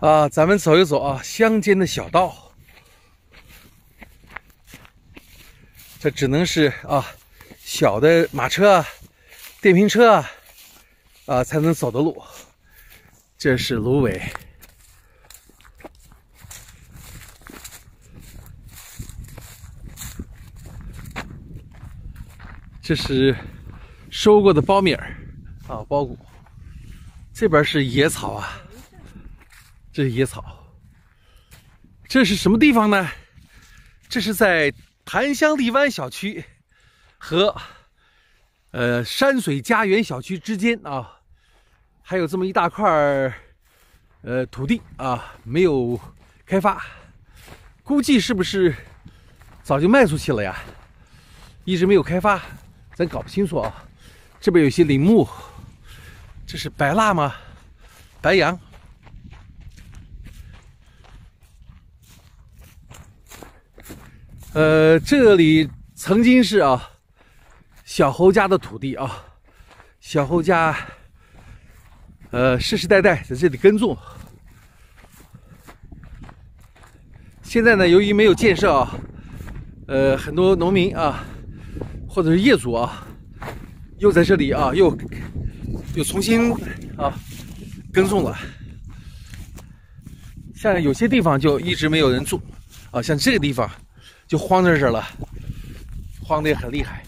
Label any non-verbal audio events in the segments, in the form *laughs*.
啊，咱们走一走啊，乡间的小道，这只能是啊，小的马车啊、电瓶车啊啊才能走的路。这是芦苇，这是收过的苞米儿啊，苞谷。这边是野草啊。这是野草，这是什么地方呢？这是在檀香荔湾小区和呃山水家园小区之间啊，还有这么一大块呃土地啊，没有开发，估计是不是早就卖出去了呀？一直没有开发，咱搞不清楚啊。这边有些林木，这是白蜡吗？白杨。呃，这里曾经是啊，小侯家的土地啊，小侯家呃世世代代在这里耕种。现在呢，由于没有建设啊，呃，很多农民啊，或者是业主啊，又在这里啊，又又重新啊耕种了。像有些地方就一直没有人种啊，像这个地方。就荒在这儿了，荒的也很厉害。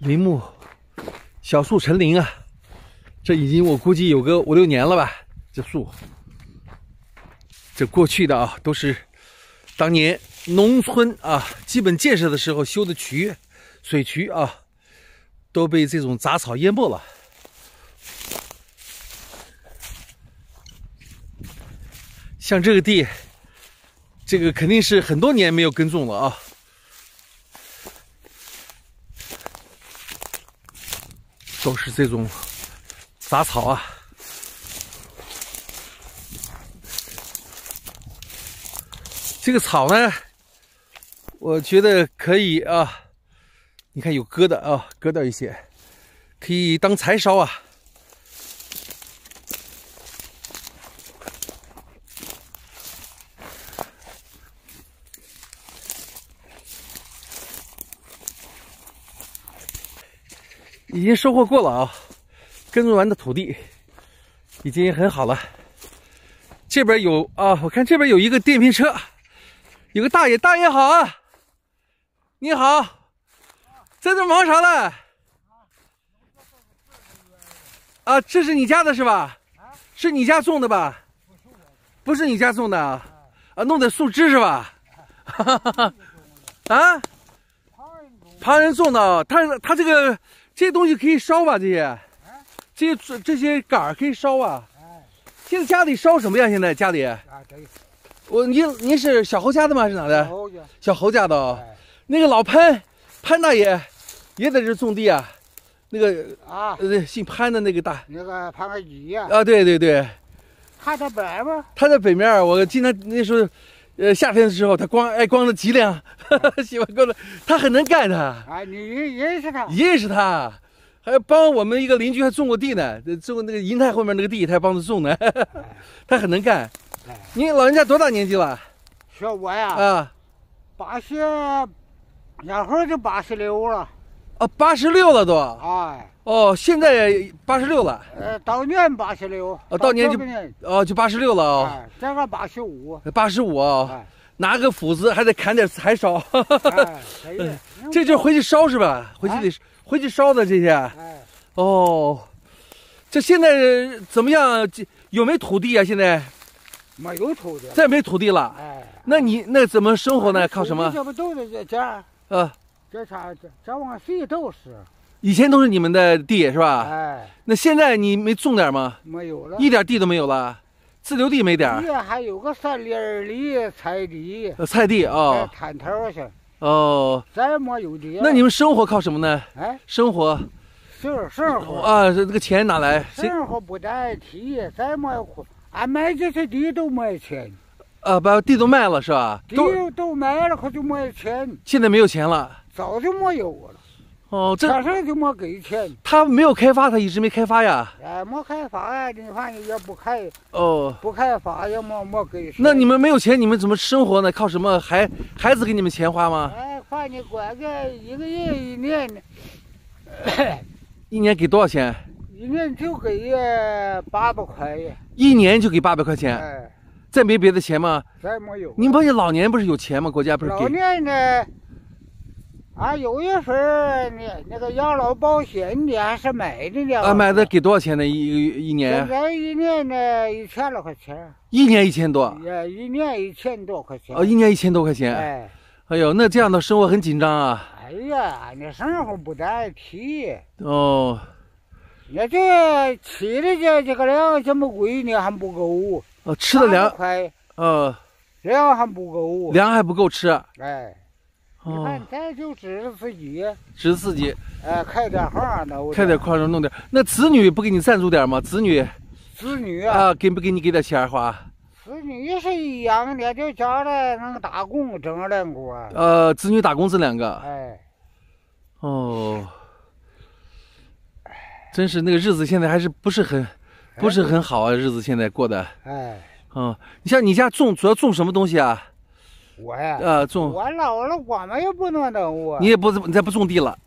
林木，小树成林啊！这已经我估计有个五六年了吧。这树，这过去的啊，都是当年农村啊基本建设的时候修的渠、水渠啊，都被这种杂草淹没了。像这个地，这个肯定是很多年没有耕种了啊，都是这种杂草啊。这个草呢，我觉得可以啊，你看有割的啊，割掉一些，可以当柴烧啊。已经收获过了啊，耕种完的土地已经很好了。这边有啊，我看这边有一个电瓶车，有个大爷，大爷好啊，你好，在这忙啥呢？啊，这是你家的是吧？是你家种的吧？不是你家种的啊？啊，弄的树枝是吧？哈哈哈！啊？旁人种的，他他这个。这些东西可以烧吧？这些，这些这些杆儿可以烧啊。现在家里烧什么呀？现在家里？我您您是小侯家的吗？是哪的？小侯家的。那个老潘，潘大爷也在这种地啊。那个啊，呃，姓潘的那个大。那个潘个义呀。啊，对对对。他在北吗？他在北面。我经常那时候，呃，夏天的时候，他光爱光着脊梁。*laughs* 喜欢光着，他很能干的。啊，你认识他？认识他，还帮我们一个邻居还种过地呢，种那个银泰后面那个地，他还帮着种呢。*laughs* 他很能干。你老人家多大年纪了？说我呀？啊，八十，两会儿就八十六了。哦，八十六了都。哎。哦，现在八十六了。呃，到年八十六。哦，到年就哦就八十六了啊。这个八十五。八十五啊。拿个斧子还得砍点柴烧，*laughs* 这就回去烧是吧？回去得回去烧的这些。哎哦，这现在怎么样？有没土地啊？现在没有土地，再没土地了。哎，那你那怎么生活呢？靠什么？这不都是这这？啊，这啥？这这往谁都是。以前都是你们的地是吧？哎，那现在你没种点吗？没有了，一点地都没有了。自留地没点儿，还有个三里二里菜地，呃菜地啊，摊头去。哦，再没有地。那你们生活靠什么呢？哎，生活，生生活啊，这这个钱哪来？生活不带提，再没有，俺卖这些地都没钱。啊，把地都卖了是吧？地都卖了，可就没钱。现在没有钱了，早就没有了。哦，这确实就没给钱。他没有开发，他一直没开发呀。哎，没开发呀，你反正也不开，哦，不开发也没没给钱。那你们没有钱，你们怎么生活呢？靠什么孩孩子给你们钱花吗？哎，反正管个一个月一年，一年给多少钱？一年就给八百块。一年就给八百块钱？哎，再没别的钱吗？再没有。你们老年不是有钱吗？国家不是给？老年呢？啊，有一份那那个养老保险你还是买的呢。啊，买的给多少钱呢？一一年？现在一年呢一千来块钱。一年一千多？也一年一千多块钱。哦，一年一千多块钱。哎，哎呦，那这样的生活很紧张啊。哎呀，那生活不得提。哦。那这吃的这这个粮这么贵呢，还不够。哦，吃的粮。快。呃。粮还不够。粮还不够吃。哎。你看，咱就指着自己，指着自己，哎，开点行弄，开点矿弄点。那子女不给你赞助点吗？子女，子女啊，给不给你给点钱花？子女是一样的，就家里能打工挣两个。呃，子女打工挣两个。哎，哦，真是那个日子现在还是不是很，不是很好啊，日子现在过的。哎，嗯，你像你家种主要种什么东西啊？我呀，呃种，我老了，我们也不能等我。你也不你再不种地了，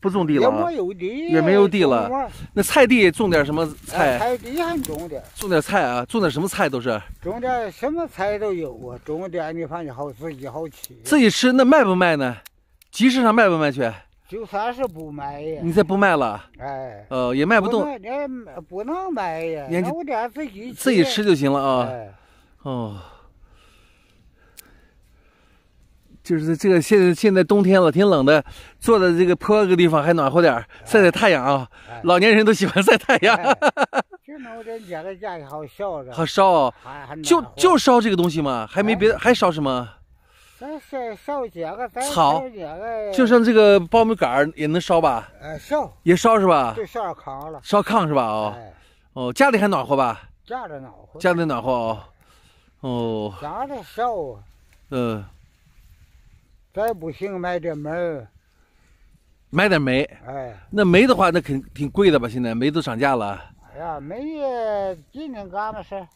不种地了，也没有地，也没有地了。那菜地种点什么菜？菜地还种点，种点菜啊，种点什么菜都是。种点什么菜都有啊，种点你反正好自己好吃。自己吃那卖不卖呢？集市上卖不卖去？就算是不卖呀。你再不卖了？哎。呃，也卖不动。那不能卖呀，弄点自己自己吃就行了啊。哦。就是这个现在现在冬天了，挺冷的，坐在这个坡个地方还暖和点晒晒太阳啊。老年人都喜欢晒太阳。*laughs* 就弄点这个家好烧着。好烧，就就烧这个东西嘛，还没别的，还烧什么？咱烧烧这个，草，就剩这个苞米杆也能烧吧？哎，烧也烧是吧？就烧炕了。烧炕是吧？哦，哦，家里还暖和吧？家里暖和。家里暖和哦。哦。家里烧啊。嗯。再不行，买点煤。买点煤。哎，那煤的话，那肯挺贵的吧？现在煤都涨价了。哎呀，煤今年干嘛是？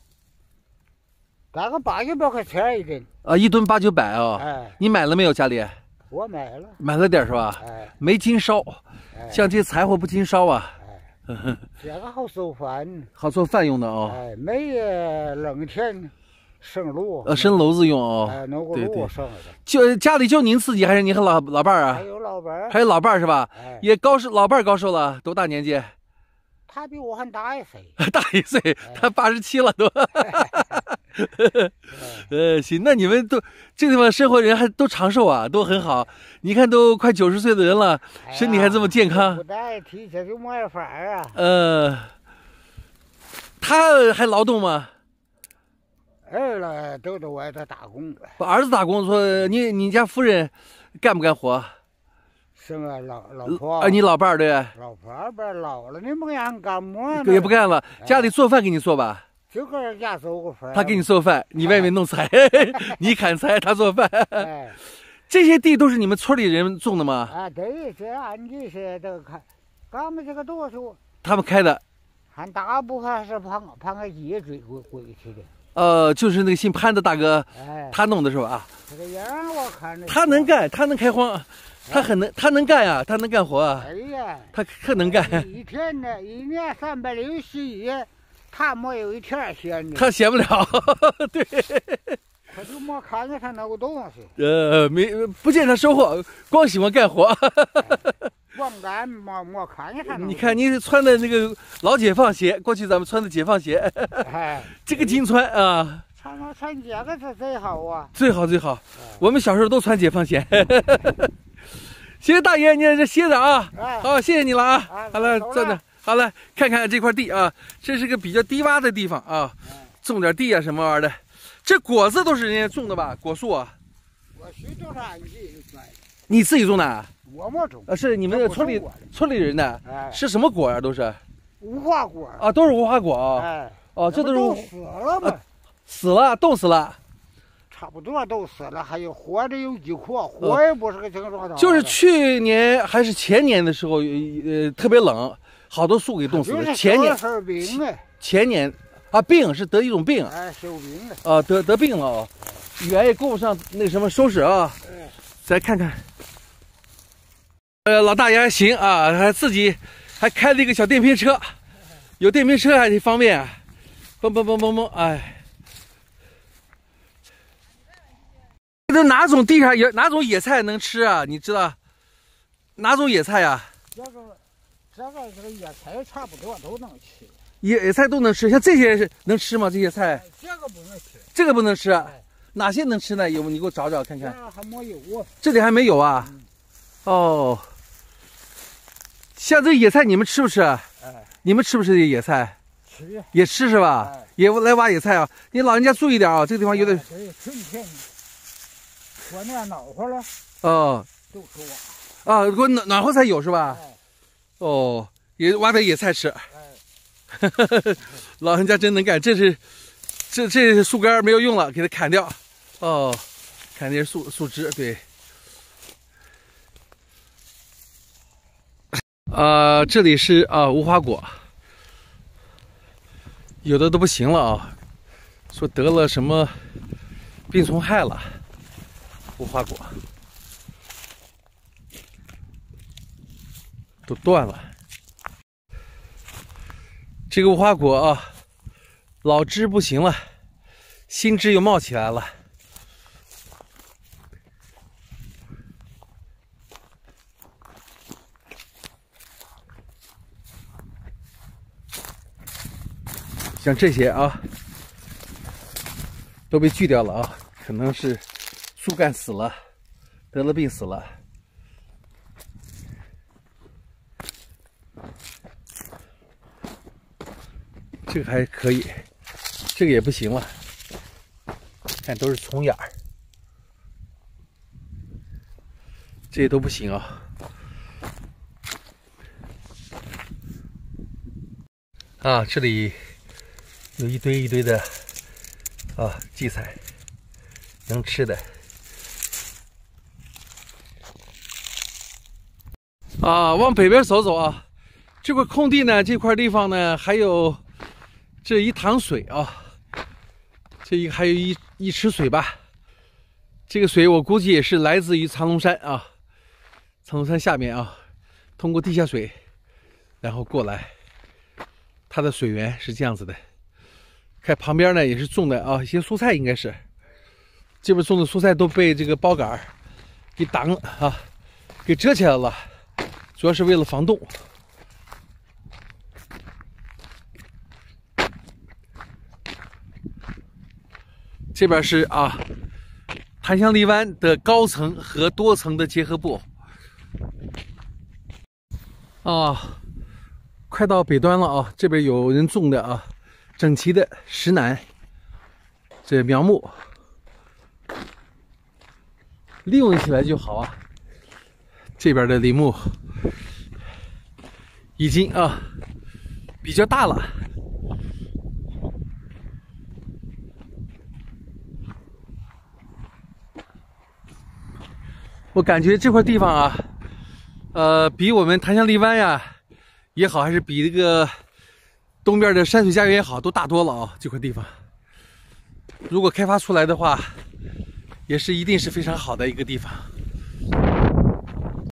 干个八九百块钱一吨。啊，一吨八九百啊。哎。你买了没有？家里？我买了。买了点是吧？哎。煤经烧，像这些柴火不经烧啊。哎。*laughs* 这个好做饭。好做饭用的啊。哎，煤冷天。生炉，呃，生炉子用哦。哎，弄个炉生的。就家里就您自己，还是您和老老伴儿啊？还有老伴儿。还有老伴儿是吧？哎。也高寿，老伴儿高寿了，多大年纪？他比我还大一岁。*laughs* 大一岁，他八十七了都。*laughs* *laughs* 呃，行，那你们都这地方生活人还都长寿啊，都很好。你看都快九十岁的人了，身体还这么健康。不带提这就没法儿啊。呃，他还劳动吗？儿子都在外头打工。儿子打工，说你你家夫人干不干活？是啊，老老婆。啊，你老伴儿对。老婆儿不老了，你不让干么？也不干了，家里做饭给你做吧。就搁人家做个饭。他给你做饭，你外面弄菜，*laughs* 你砍柴，他做饭。哎，这些地都是你们村里人种的吗？啊，对，这俺这些都开，俺们这个多数。他们开的。还大部分是旁旁个野追过过去的。呃，就是那个姓潘的大哥，他弄的是吧？这个样我看着。他能干，他能开荒，他很能，他能干呀，他能干活。哎呀，他可能干。一天呢，一年三百六十一，他没有一天闲的。他闲不了，*laughs* 对。他就没看见他那个东西。呃，没不见他收获，光喜欢干活。光干没没看见他。你看你穿的那个老解放鞋，过去咱们穿的解放鞋，*laughs* 哎，*laughs* 这个金穿啊。穿穿这个是最好啊。最好最好，我们小时候都穿解放鞋。*laughs* 谢谢大爷，你这歇着啊。好，谢谢你了啊。好了，坐着。好了，看看这块地啊，这是个比较低洼的地方啊，种点地啊什么玩意儿的。这果子都是人家种的吧？果树啊？我谁种的？你自己种的。你自己种的？我没种。呃，是你们村里村里人的。哎。是什么果啊？都是。无花果。啊，都是无花果啊。哎。哦，这都是。死了吗？死了，冻死了。差不多都死了，还有活着有几棵，活也不是个清状态。就是去年还是前年的时候，呃，特别冷，好多树给冻死了。前年前年啊，病是得一种病，哎，生病了啊，得得病了啊，园也顾不上那什么收拾啊。再看看，呃，老大爷还行啊，还自己还开了一个小电瓶车，有电瓶车还挺方便，蹦蹦蹦蹦蹦，哎。这哪种地上野哪种野菜能吃啊？你知道哪种野菜呀？这个这个这个野菜差不多都能吃。野野菜都能吃，像这些是能吃吗？这些菜？这个不能吃。这个不能吃，哪些能吃呢？有你给我找找看看。还没有。这里还没有啊？哦。像这野菜你们吃不吃？哎。你们吃不吃这野菜？吃。也吃是吧？也来挖野菜啊！你老人家注意点啊，这个地方有点。春天。我那暖和了，哦，都是挖，啊，过暖暖和才有是吧？哦，也挖点野菜吃。哎，*laughs* 老人家真能干，这是，这这树干没有用了，给它砍掉。哦，砍点树树枝，对。啊，这里是啊无花果，有的都不行了啊，说得了什么病虫害了。无花果都断了，这个无花果啊，老枝不行了，新枝又冒起来了。像这些啊，都被锯掉了啊，可能是。树干死了，得了病死了。这个还可以，这个也不行了。看都是虫眼儿，这些都不行啊。啊，这里有一堆一堆的啊荠菜，能吃的。啊，往北边走走啊！这块空地呢，这块地方呢，还有这一塘水啊，这一还有一一池水吧。这个水我估计也是来自于苍龙山啊，苍龙山下面啊，通过地下水，然后过来，它的水源是这样子的。看旁边呢，也是种的啊，一些蔬菜应该是，这边种的蔬菜都被这个包杆给挡啊，给遮起来了。主要是为了防冻。这边是啊，檀香梨湾的高层和多层的结合部。啊，快到北端了啊！这边有人种的啊，整齐的石楠，这苗木，利用起来就好啊。这边的林木。已经啊，比较大了。我感觉这块地方啊，呃，比我们檀香荔湾呀也好，还是比这个东边的山水家园也好，都大多了啊。这块地方，如果开发出来的话，也是一定是非常好的一个地方。